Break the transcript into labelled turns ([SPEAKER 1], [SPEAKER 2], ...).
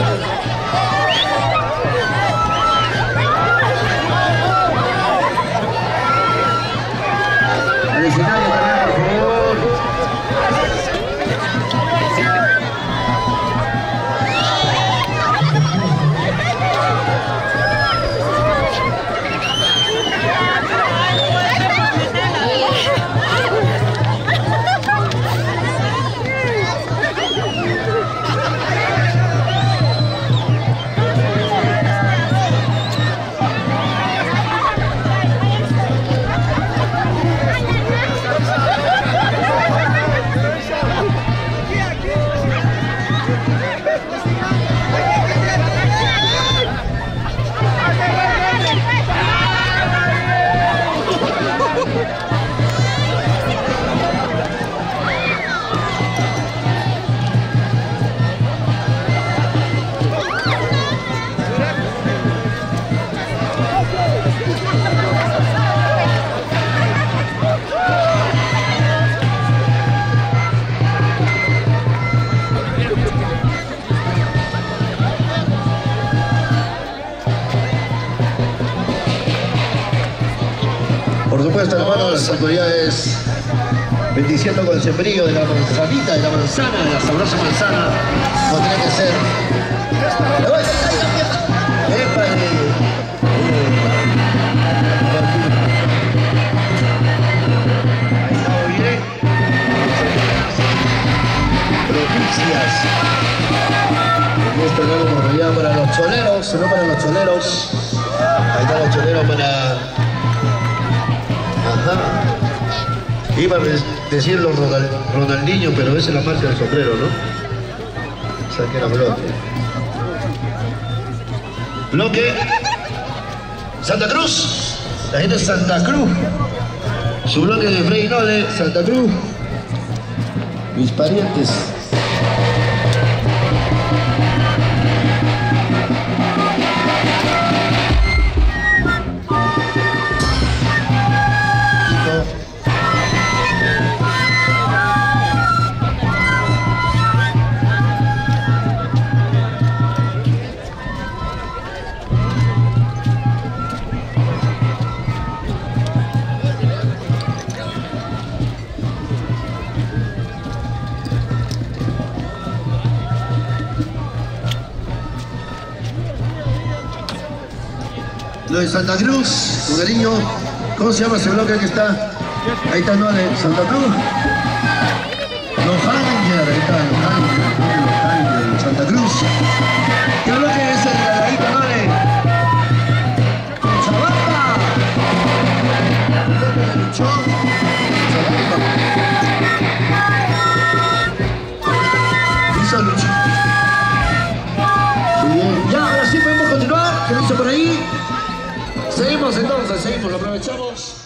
[SPEAKER 1] Thank. Por supuesto, hermano, las autoridades bendiciendo con el sembrío de la manzanita, de la manzana, de la sabrosa manzana, como tiene que ser. Propicias. En este nuevo para los choleros, no para los choleros. Ahí están los choleros para Iba a de- decirlo Ronald- Ronaldinho, pero esa es la marca del sombrero, ¿no? O sea que era bloque. Bloque. Santa Cruz. La gente de Santa Cruz. Su bloque de Frey Nole, Santa Cruz. Mis parientes. Lo de Santa Cruz, tu cariño. ¿Cómo se llama ese bloque que está? Ahí está, ¿no? De Santa Cruz. Seguimos entonces, seguimos, lo aprovechamos.